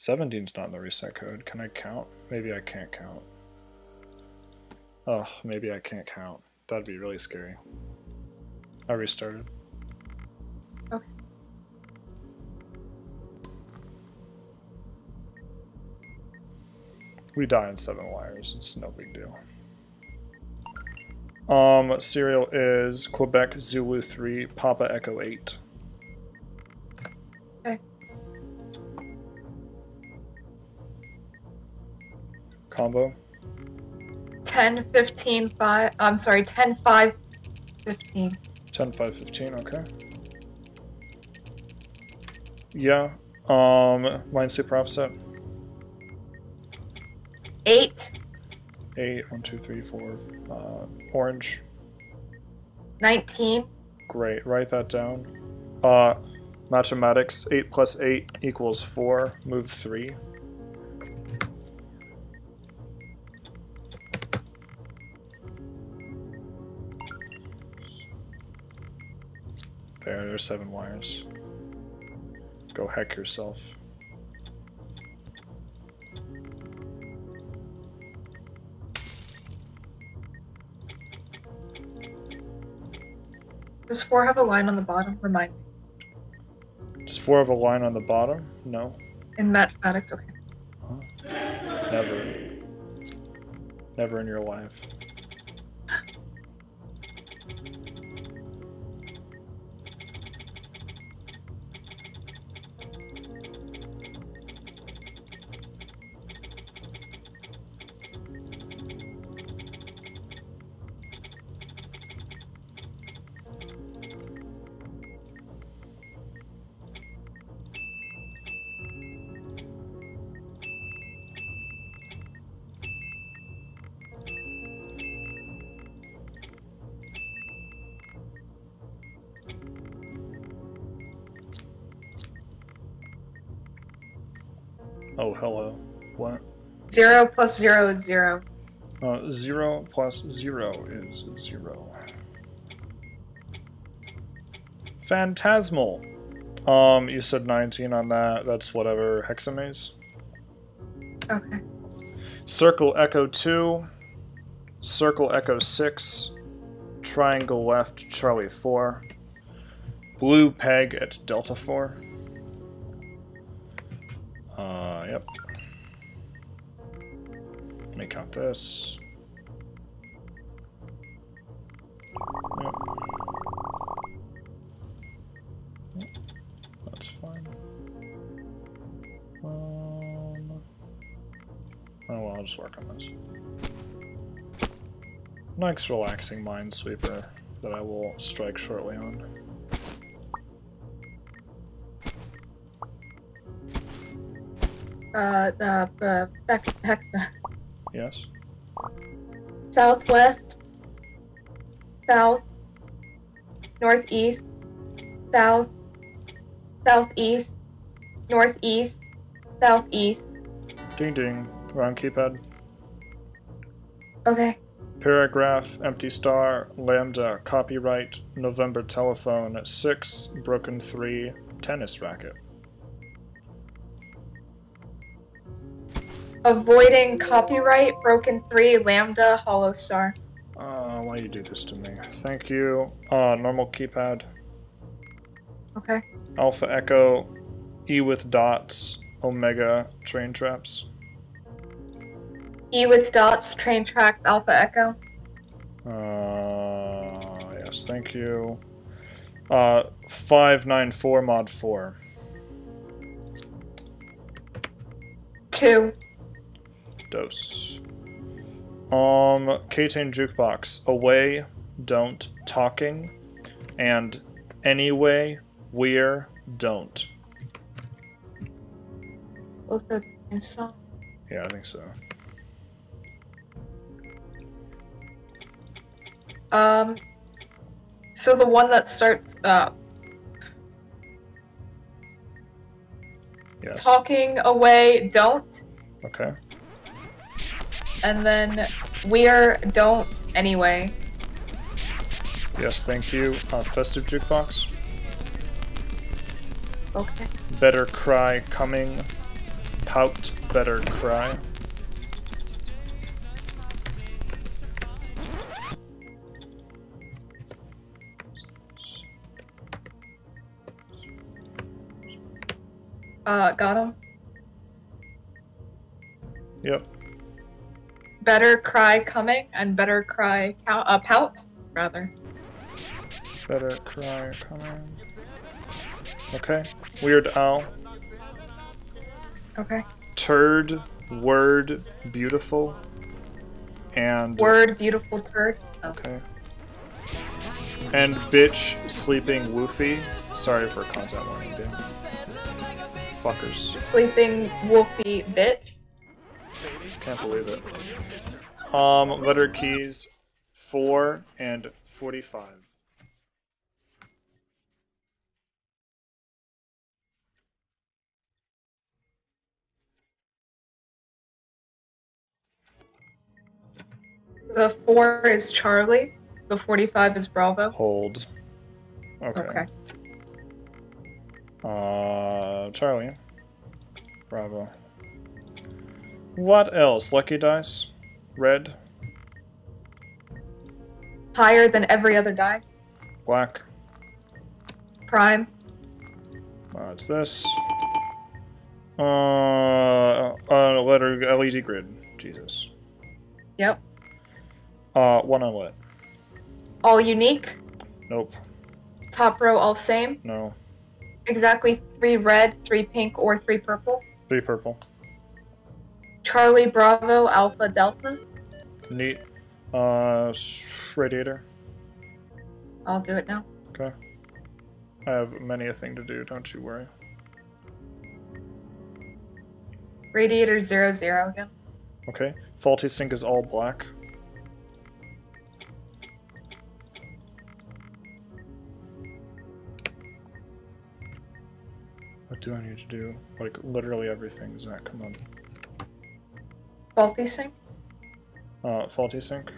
17's not in the reset code. Can I count? Maybe I can't count. Oh, maybe I can't count. That'd be really scary. I restarted. Okay. We die in seven wires. It's no big deal. Um, serial is Quebec Zulu 3, Papa Echo 8. Combo. 10, 15, 5. I'm sorry, 10, 5, 15. 10, 5, 15, okay. Yeah. Um, Mind Super Offset. 8, 8, 1, 2, 3, 4. Uh, orange. 19, Great, write that down. Uh, mathematics, 8 plus 8 equals 4. Move 3. There, there's 7 wires. Go heck yourself. Does 4 have a line on the bottom? Remind me. Does 4 have a line on the bottom? No. In mathematics, okay. Never. Never in your life. Oh, hello. What? 0 plus 0 is 0. Uh, 0 plus 0 is 0. Phantasmal. Um, you said 19 on that. That's whatever. Hexamaze. Okay. Circle Echo 2. Circle Echo 6. Triangle left, Charlie 4. Blue Peg at Delta 4. Yep. Let me count this. Yep. Yep, That's fine. Um, oh well, I'll just work on this. Nice relaxing minesweeper that I will strike shortly on. Uh, the, the, hex, hexa. Yes? Southwest, south, northeast, south, southeast, northeast, southeast. Ding ding. Round keypad. Okay. Paragraph, empty star, lambda, copyright, November telephone, 6, broken 3, tennis racket. Avoiding copyright, broken 3, lambda, hollow star. Uh, why you do this to me? Thank you. Uh, normal keypad. Okay. Alpha Echo, E with dots, Omega, train traps. E with dots, train tracks, alpha echo. Uh, yes, thank you. Uh, 594 mod 4. 2. Dose. Um, Katane Jukebox. Away, don't, talking, and anyway, we're, don't. Both of them song. Yeah, I think so. Um, so the one that starts uh, Yes. talking away, don't, Okay. And then we're don't anyway. Yes, thank you. Uh, festive Jukebox. Okay. Better Cry Coming. Pout, better cry. Uh, got him. Yep. Better cry coming and better cry cow- uh, pout rather. Better cry coming. Okay. Weird Owl. Okay. Turd, word, beautiful. And Word beautiful turd. Oh. Okay. And bitch sleeping woofy. Sorry for content warning, dude. Fuckers. Sleeping wolfy bitch. Can't believe it. Um, letter keys 4 and 45. The four is Charlie. The forty-five is Bravo. Hold. Okay. Okay. Uh, Charlie. Bravo. What else? Lucky dice? Red? Higher than every other die. Black? Prime. Uh, it's this. Uh, uh, letter LED grid. Jesus. Yep. Uh, one unlit. All unique. Nope. Top row all same. No. Exactly three red, three pink, or three purple. Three purple. Charlie Bravo Alpha Delta. Neat. Uh, radiator. I'll do it now. Okay. I have many a thing to do. Don't you worry. Radiator zero zero again. Okay. Faulty sink is all black. What do I need to do? Like literally everything. Zach, come on. Faulty sink. Uh, faulty sink.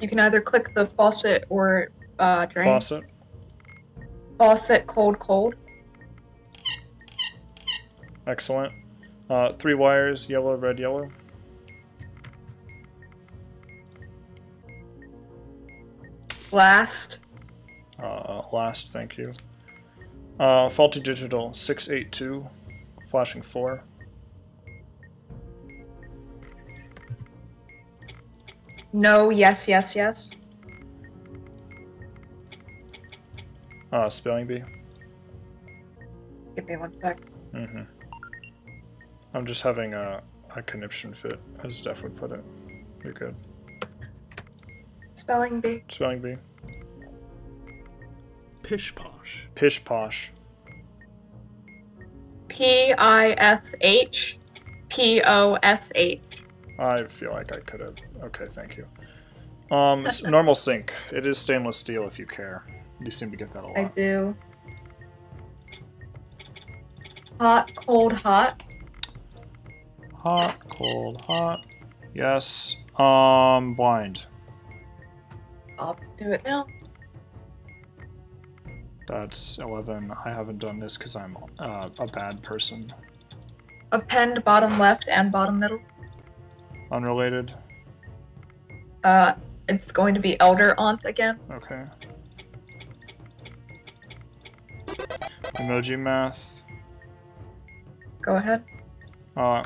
You can either click the faucet or uh, drain. Faucet. Faucet cold cold. Excellent. Uh, three wires, yellow, red, yellow. Blast. Uh, last, thank you. Uh, faulty digital, 682, flashing 4. No. Yes. Yes. Yes. Uh, spelling bee. Give me one sec. Mm-hmm. I'm just having a, a conniption fit, as Steph would put it. You're good. Spelling bee. Spelling bee. Pish posh. Pish posh. P I S H P O S H. I feel like I could have. Okay, thank you. Um, s- normal sink. It is stainless steel if you care. You seem to get that a lot. I do. Hot, cold, hot. Hot, cold, hot. Yes. Um, blind. I'll do it now. That's 11. I haven't done this because I'm uh, a bad person. Append bottom left and bottom middle. Unrelated. Uh, it's going to be elder aunt again. Okay. Emoji math. Go ahead. Uh,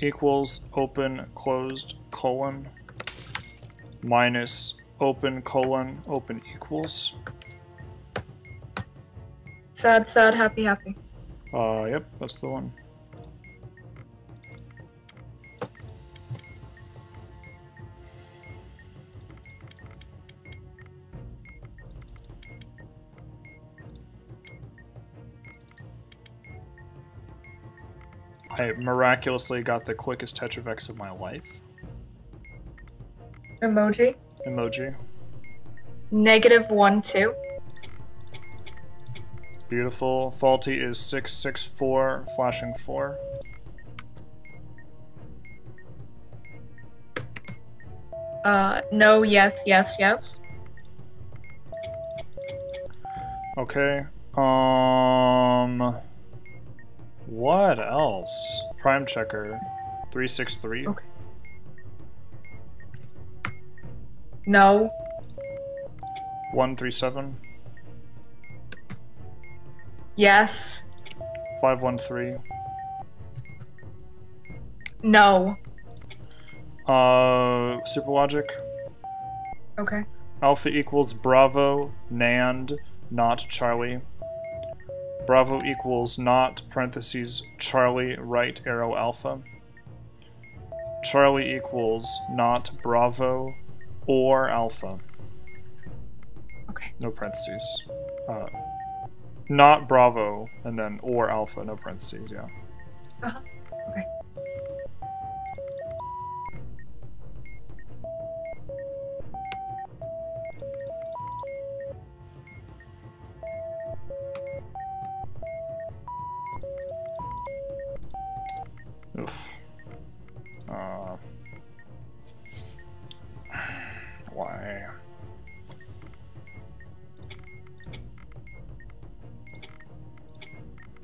equals open closed colon minus open colon open equals. Sad, sad, happy, happy. Uh, yep, that's the one. I miraculously got the quickest Tetravex of my life. Emoji. Emoji. Negative one, two. Beautiful. Faulty is 664, flashing 4. Uh, no, yes, yes, yes. Okay. Um. What else? Prime checker. 363. Okay. No. 137. Yes. 513. No. Uh, super logic. Okay. Alpha equals Bravo, NAND, not Charlie. Bravo equals not, parentheses, Charlie, right arrow alpha. Charlie equals not Bravo or alpha. Okay. No parentheses. Uh, not Bravo, and then or alpha, no parentheses, yeah. Uh-huh. Okay.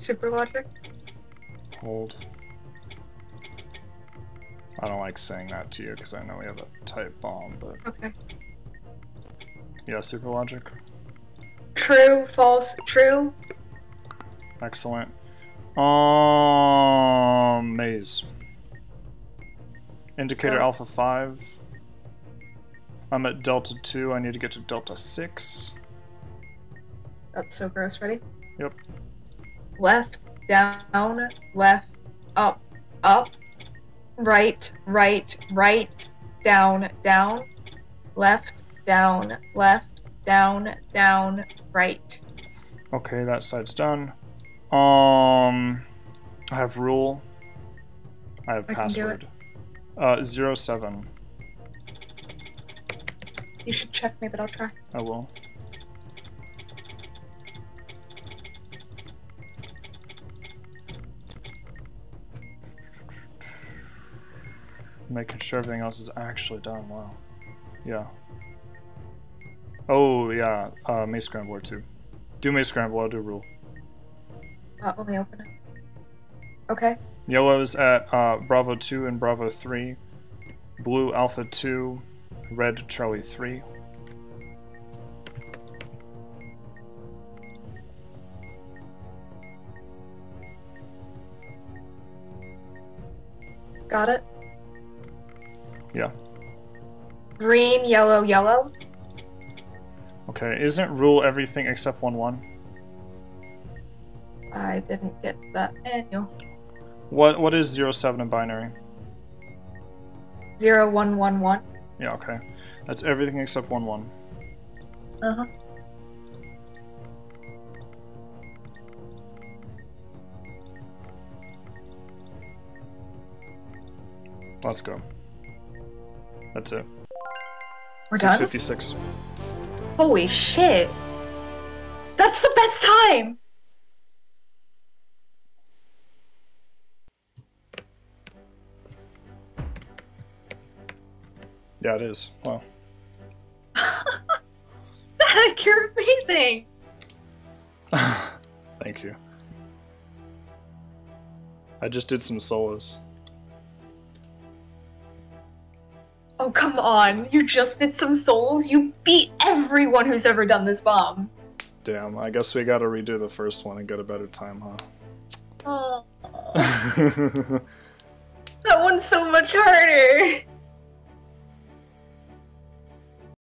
Super logic. Hold. I don't like saying that to you because I know we have a type bomb, but Okay. yeah, super logic. True, false, true. Excellent. Um, maze. Indicator Oh. alpha 5. I'm at delta 2. I need to get to delta 6. That's so gross. Ready? Yep. Left, down, left, up, up, right, right, right, down, down, left, down, left, down, down, right. Okay, that side's done. Um, I have rule. I have I password. Uh, zero seven. You should check me, but I'll try. I will. Making sure everything else is actually done. well. Yeah. Oh yeah. Uh, Maze Scrambler too. Do Maze Scramble. I'll do rule. Uh, let me open it. Okay. Yellow's at uh, Bravo 2 and Bravo 3. Blue Alpha 2. Red Charlie 3. Got it. Yeah. Green, yellow, yellow. Okay, isn't rule everything except 1 1? I didn't get that manual. What What is 0 7 in binary? Zero, one, one, one. Yeah, okay. That's everything except 1 1. Uh huh. Let's go. That's it. We're done. 656. Holy shit! That's the best time. Yeah, it is. Wow. You're amazing. Thank you. I just did some solos. Oh come on! You just did some souls. You beat everyone who's ever done this bomb. Damn, I guess we gotta redo the first one and get a better time, huh? Oh, that one's so much harder.